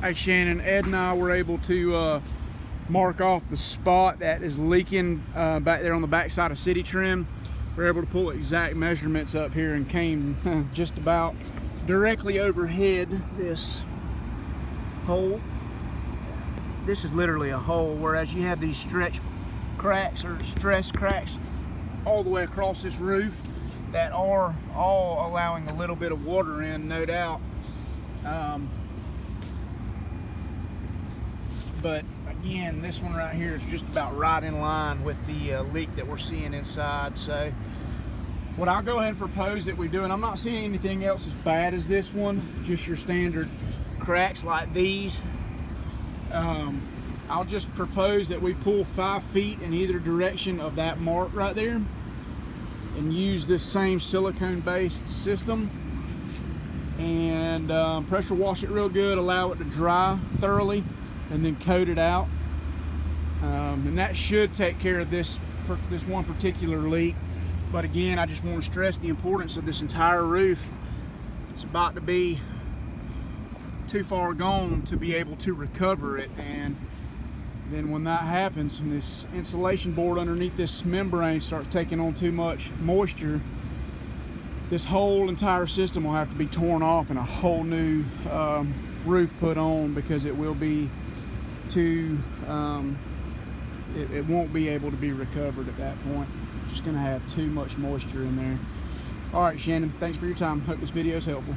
Hey Shannon, Ed and I were able to uh, mark off the spot that is leaking uh, back there on the backside of Citi Trend. We are able to pull exact measurements up here and came just about directly overhead this hole. This is literally a hole, whereas you have these stretch cracks or stress cracks all the way across this roof that are all allowing a little bit of water in, no doubt. Um, but again this one right here is just about right in line with the uh, leak that we're seeing inside so. What I'll go ahead and propose that we do and I'm not seeing anything else as bad as this one just your standard cracks like these. Um, I'll just propose that we pull five feet in either direction of that mark right there and use this same silicone based system. And um, pressure wash it real good allow it to dry thoroughly and then coat it out. Um, and that should take care of this, this one particular leak. But again, I just want to stress the importance of this entire roof. It's about to be too far gone to be able to recover it. And then when that happens, and this insulation board underneath this membrane starts taking on too much moisture, this whole entire system will have to be torn off and a whole new um, roof put on because it will be to um, it, it, won't be able to be recovered at that point. It's just going to have too much moisture in there. All right Shannon thanks for your time. Hope this video is helpful